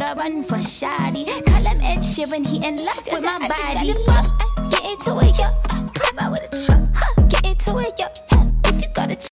I run for shoddy. Call him Ed Sheeran, he in love with my body. Get into it, yo.